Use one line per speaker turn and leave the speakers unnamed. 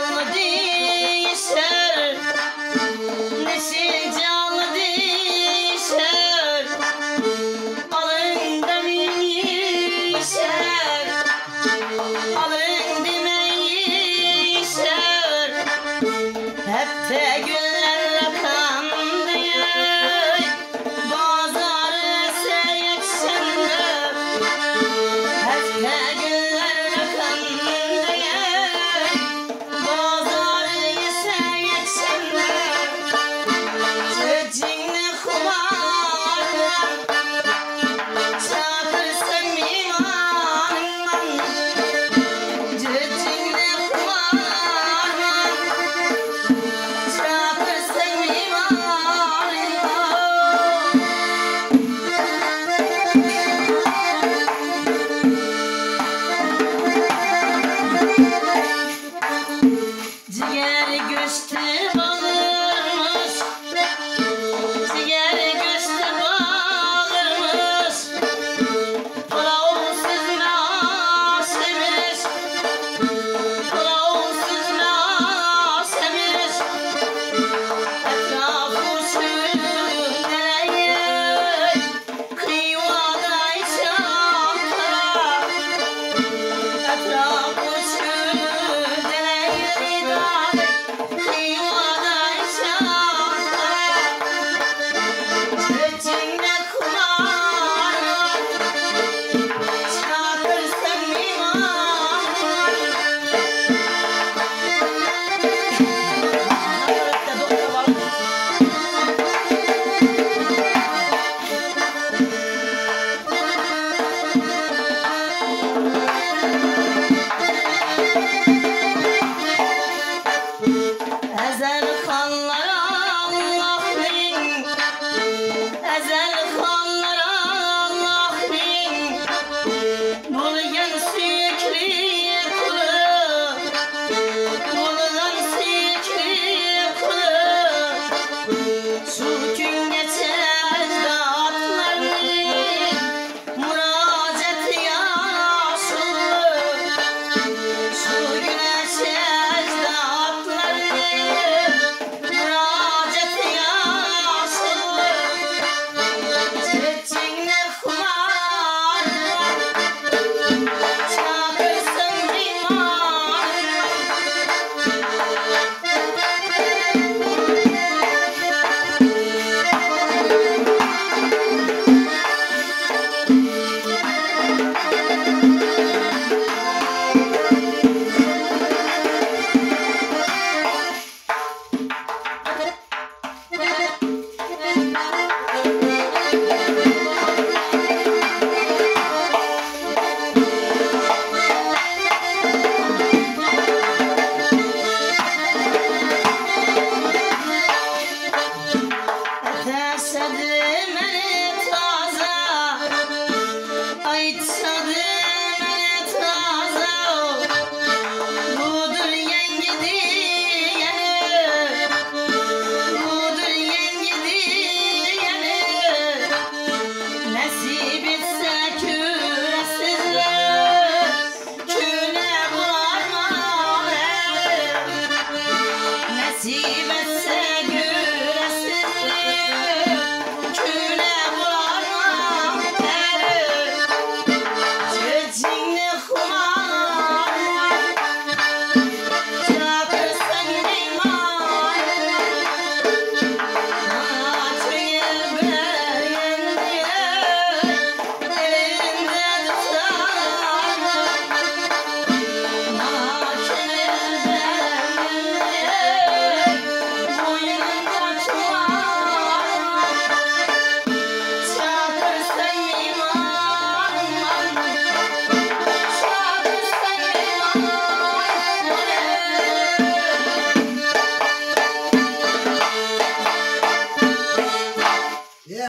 Muhammadin yer göster. Something.